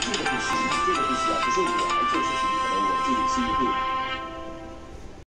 这个不行，这个不行啊！不是我来做事情，可能我自己是一个。